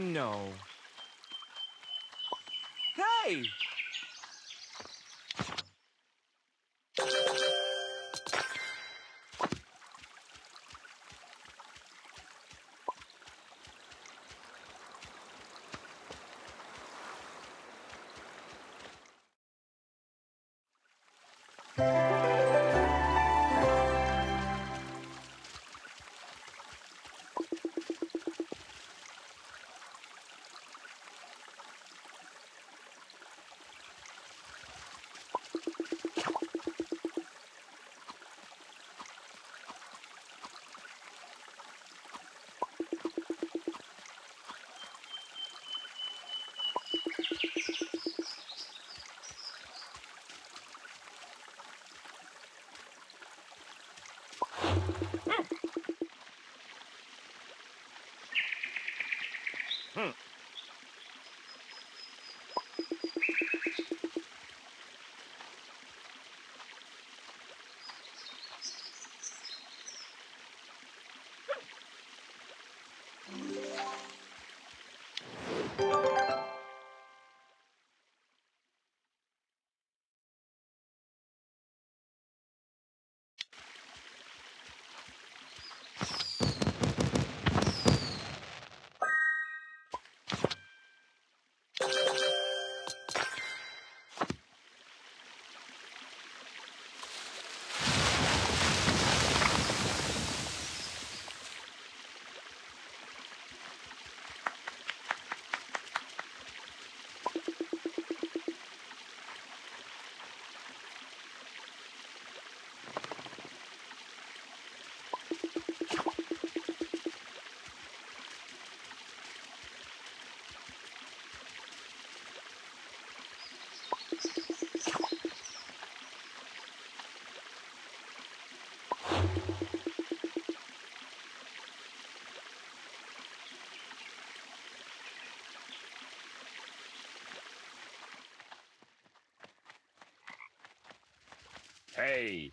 No. Hey! Hey!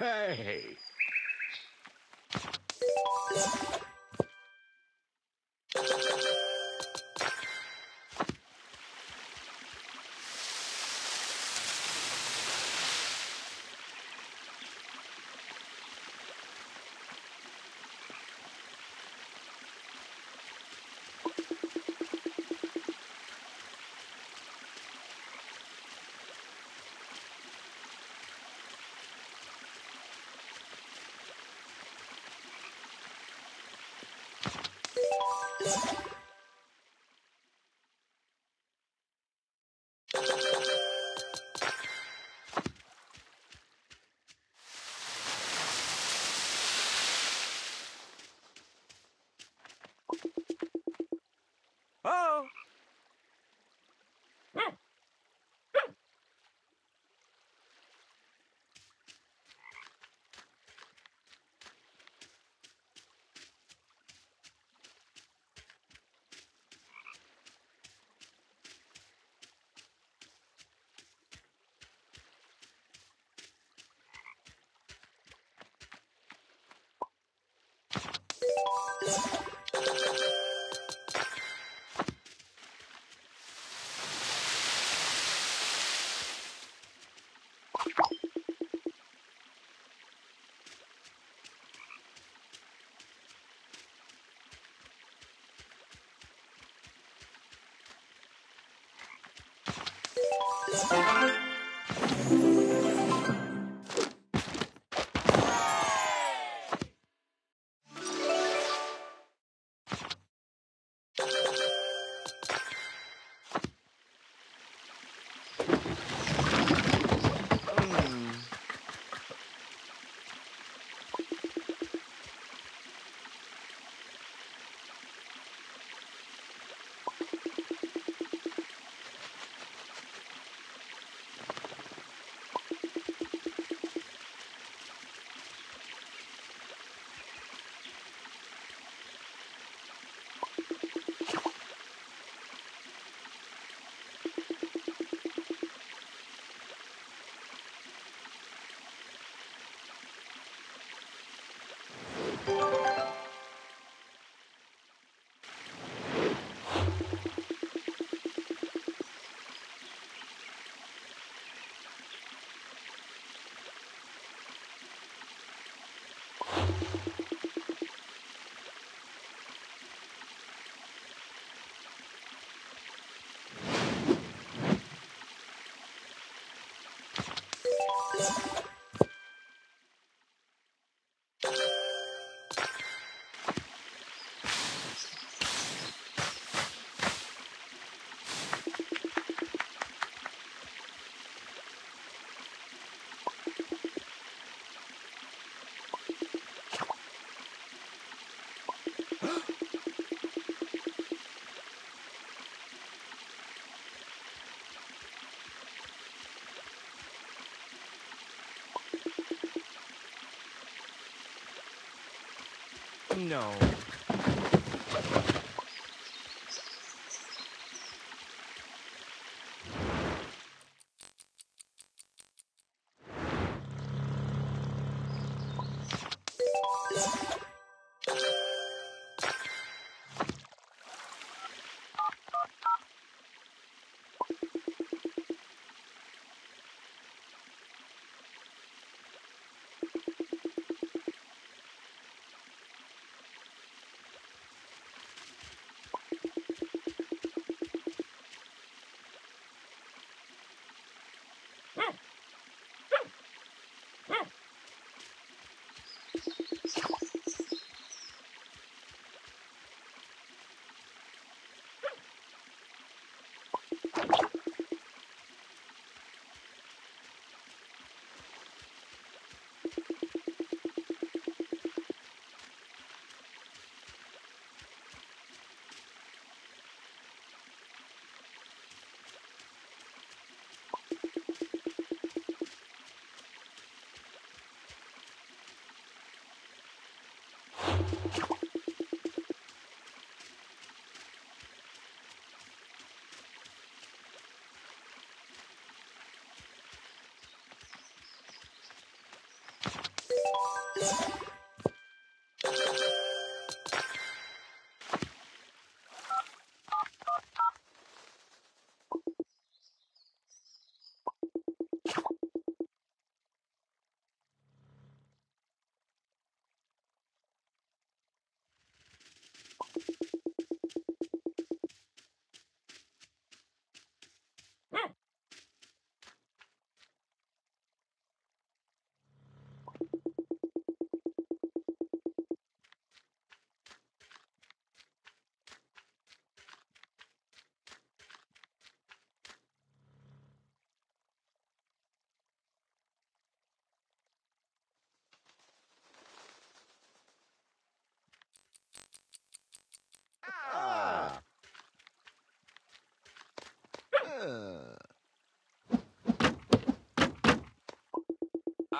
Hey! Thanks. No.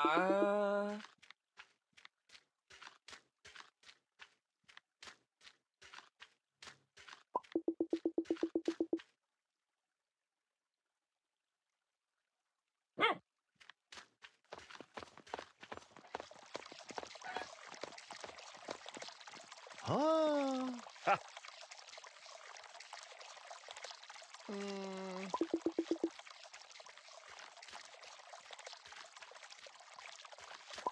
あうん。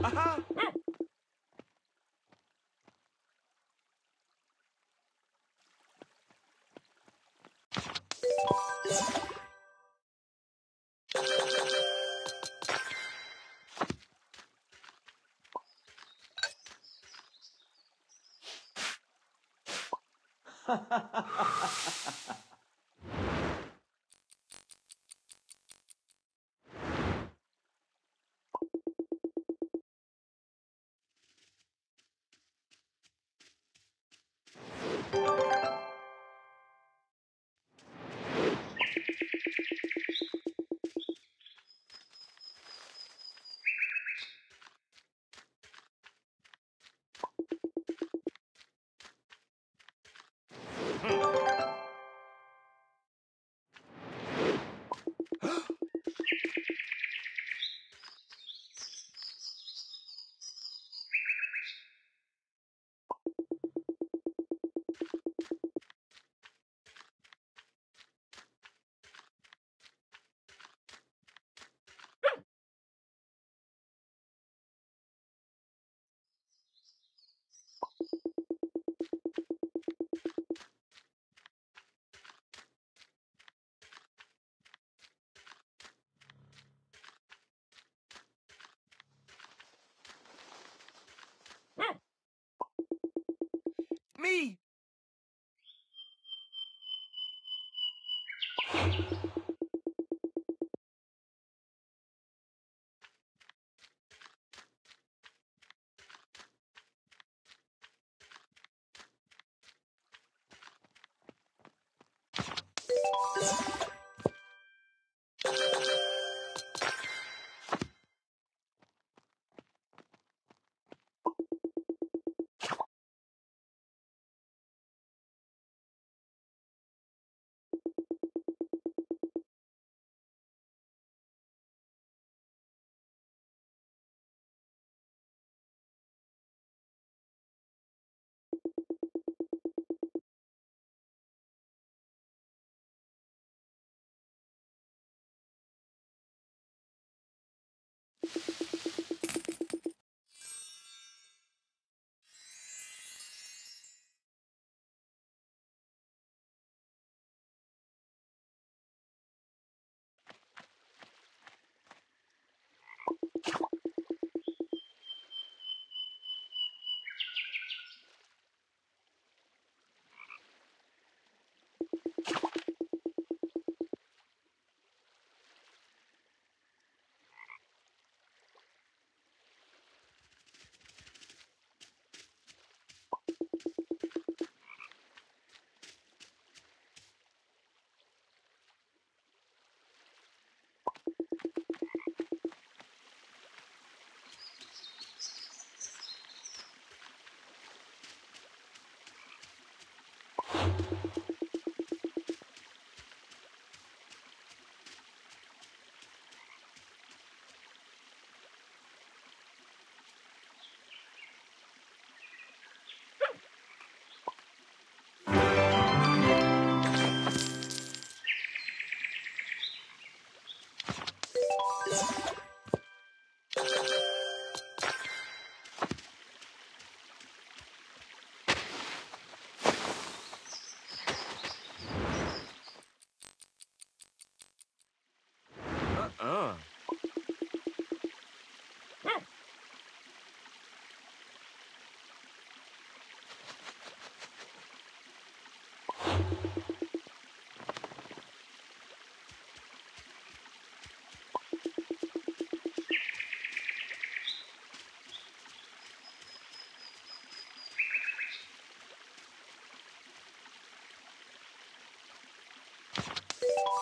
ハハハハ me.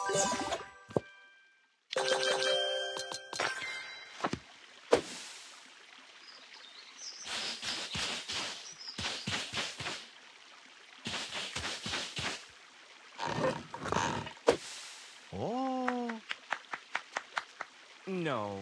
you No.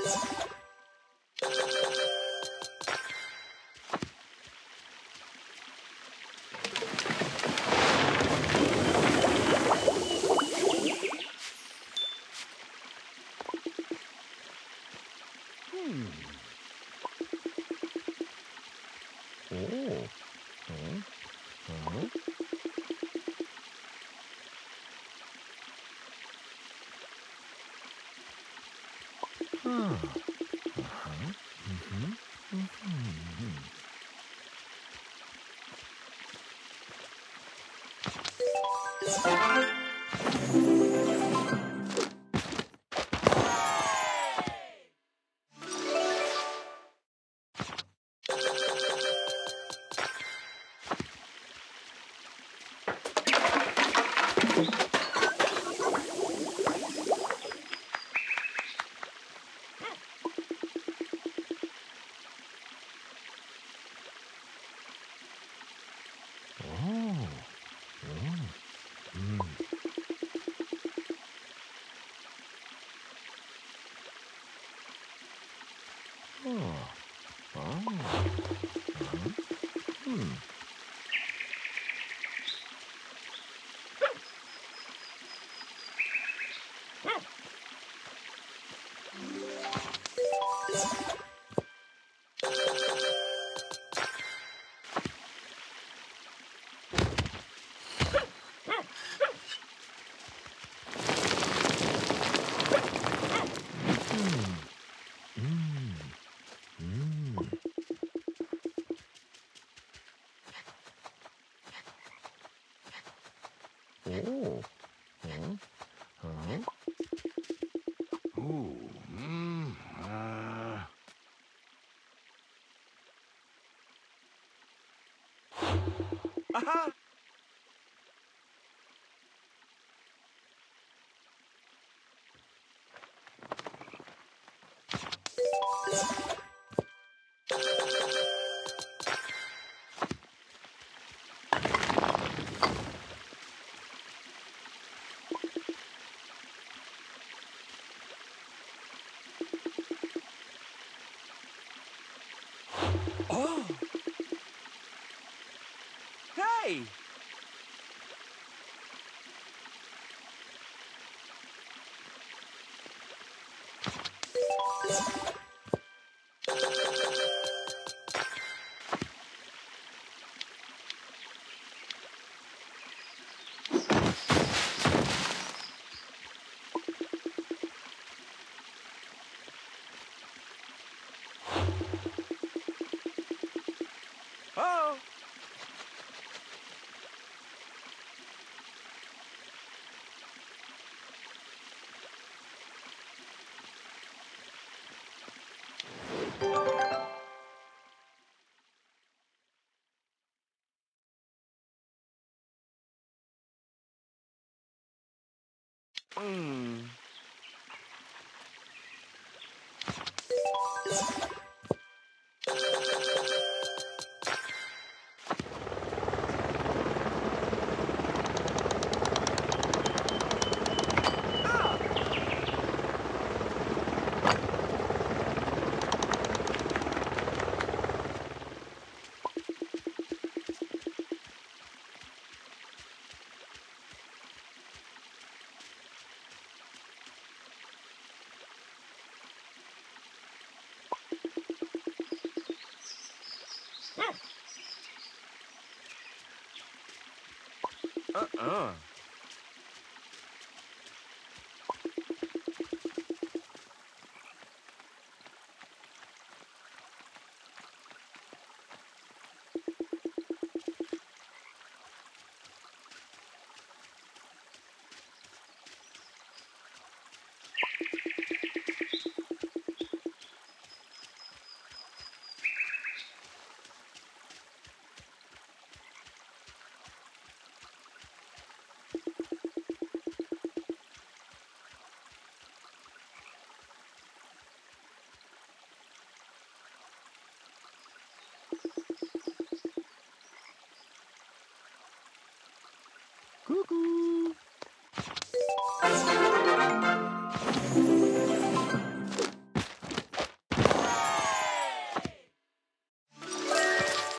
you Hmm. Aha! Oh! Hey! Thanks. Oh. フーフー